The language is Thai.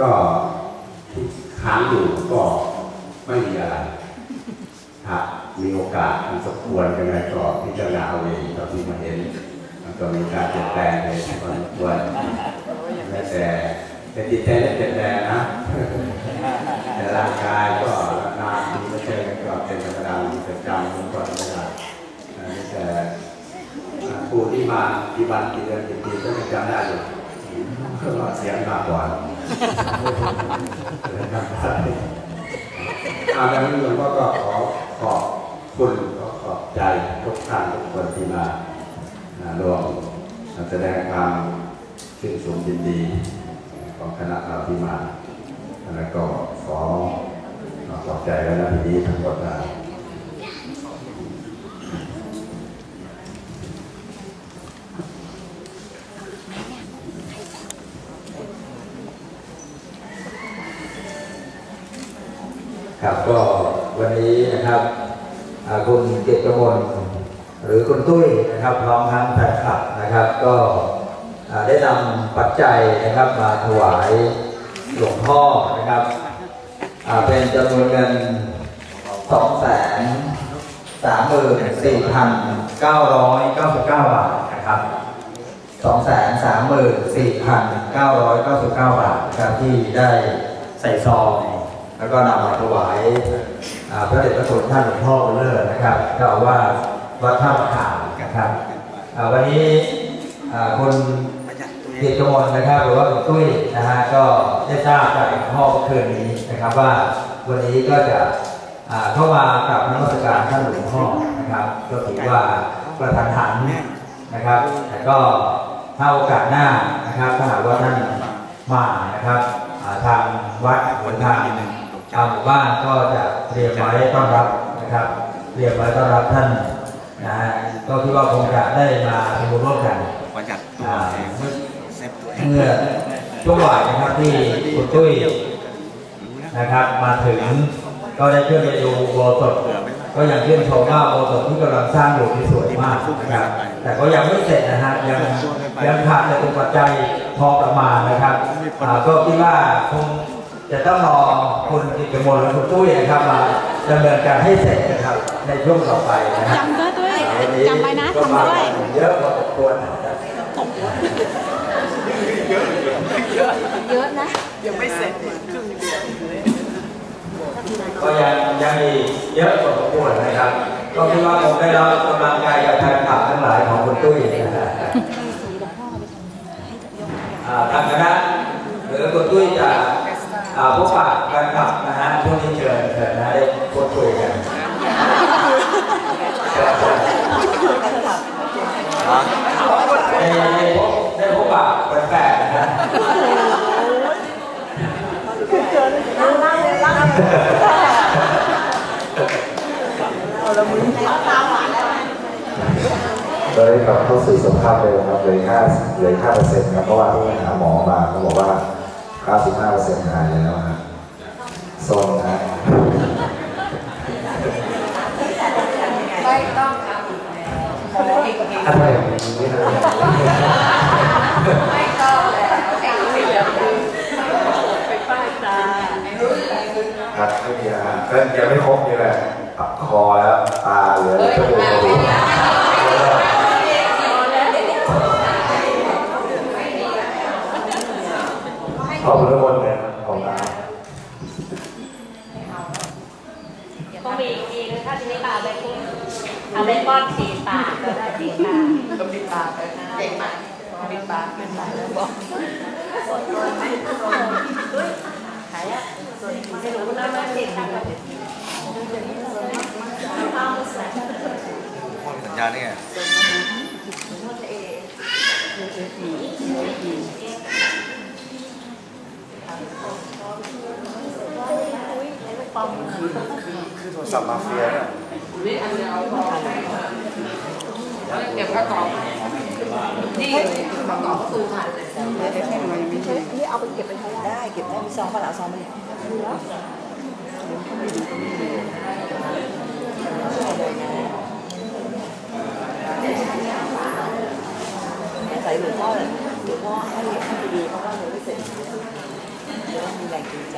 ก็ที่ค้างอยู่ก็ไม่มีอะไรถ้ามีโอกาสอันสมควรยังไงก็พิจารณาเอาเองตอนที่มาเห็นมันก็มีการเปลี่ยนแปลงในพอสมควรแม้แต่แต่จิตใจได้เปลี่ยนแปลงนะแต่ร่างกายก็นานๆทีไม่เจอกันก็เป็นธรรมดาประจำมันก็ไม่ได้อ่แต่ผู้ที่มากี่วันกี่เดือนกี่ปีก็จำได้อยู่ เสียงมากกว่าอาดังนั้นหลวงพ่อก็ขอขอบคุณขอขอบใจทุกท่านทุกคนที่มาอ่ารวมแสดงความชื่นชมยินดีของคณะเราที่มา แล้วก็ขอขอบใจแล้วนะทีนี้ทั้งหมดนะ ครับก็วันนี้นะครับคุณเกียรติกมลหรือคุณตุ้ยนะครับพร้อมทั้งแฟนคลับนะครับ ก็ได้นำปัจจัยนะครับมาถวายหลวงพ่อนะครับเป็นจำนวนเงิน2 3 4 9 9 9 บาทนะครับ2 3 4 9 9 9 บาทครับที่ได้ใส่ซอง แล้วก็นำมาถวายพระเดชพระคุณท่านหลวงพ่อเลิศนะครับเจ้าอาว่าวัดท่าขามนะครับวันนี้คุณเกียรติกมลนะครับหรือว่าคุณตุ้ยนะฮะก็ได้ทราบจากหลวงพ่อเมื่อคืนนี้นะครับว่าวันนี้ก็จะเข้ามากราบนมัสการท่านหลวงพ่อนะครับก็ถือว่าประธานหันนะครับแต่ก็ถ้าโอกาสหน้านะครับถ้าหากว่าท่านมานะครับทางวัดหรือทาง ชาวหมู่บ้านก็จะเตรียมไว้ต้อนรับนะครับ เตรียมไว้ต้อนรับท่านนะฮะก็คิดว่าคงจะได้มาทำบุญร่วมกันประหยัดตัวอ่าเองเมื่อเซฟตัวเองเมื่อช่วงบ่ายนะครับที่คุณตุ้ยนะครับ มาถึงก็ได้เพื่อไปดูโบสถ์ก็ยังชื่นชมว่าโบสถ์ที่กำลังสร้างอยู่ที่สวยมากนะครับแต่ก็ยังไม่เสร็จนะฮะยังยังขาดในตัวปัจจัยพอประมาณนะครับอ่าก็คิดว่าคง จะต้องรอคุณกิตติมลและคุณตุ้ยนะครับมาดำเนินการให้เสร็จนะครับในช่วงต่อไปนะฮะจำด้วยด้วยวันนี้จำไว้นะก็จำมาด้วยเยอะพอสมควรนะครับเยอะนะยังไม่เสร็จครึ่งเดือนก็ยังยังมีเยอะพอสมควรนะครับก็คิดว่าคงได้รับกำลังใจจากแฟนคลับทั้งหลายของคุณตุ้ยนะฮะอ่าทางคณะหรือคุณตุ้ยจะอ่า พบปะแฟนคลับนะฮะช่วงนี้เชิญเชิญนะได้พูดคุยกันได้ได้พบได้พบปะแฟนๆนะฮะตอนนี้กลับเข้าสู่สภาพเดิมครับเหลือห้าเหลือห้าเปอร์เซ็นต์ครับเพราะว่าเพิ่งไปหาหมอมากว่าเก้า สิบห้าเปอร์เซ็นต์หายแล้วฮะโซนฮะไม่ต้องทำอีกแล้วอะไรอย่างนี้ไม่เลยไม่ต้องแล้วไอ้ที่เหลือคือไปป้ายตาครับไม่มีแล้วฮะก็ยังไม่ครบนี่แหละปักคอแล้วตาเหลือเฮ้ยจมูกมาเหลืไม่อได้ขอบคุณทุกคนเลยครับขอบคุณครับ ต้องมีอีกทีนึงถ้าทีนี้ก็เอาไปพูด เอาไปป้อนสีปากก็ได้สีปากต้องมีปากเลยนะเก่งมากมีปากเป็นปากแล้วบอกขายอะส่วนไม่รู้นะว่าสีปากกับสัญญาเนี่ย ปอมคือคือคือโทรศัพท์มาเฟียเนี่ยนี่อันเดียวแล้วเก็บกระกอบนี่กระกอบประตูผ่านเลยนี่เอาไปเก็บไปใช้ได้ เก็บได้มีซองปลาหลาซองมันใส่หลวงพ่อหลวงพ่อให้ให้ดีเพราะว่าหนูไม่เสร็จแล้วมีแรงจูงใจ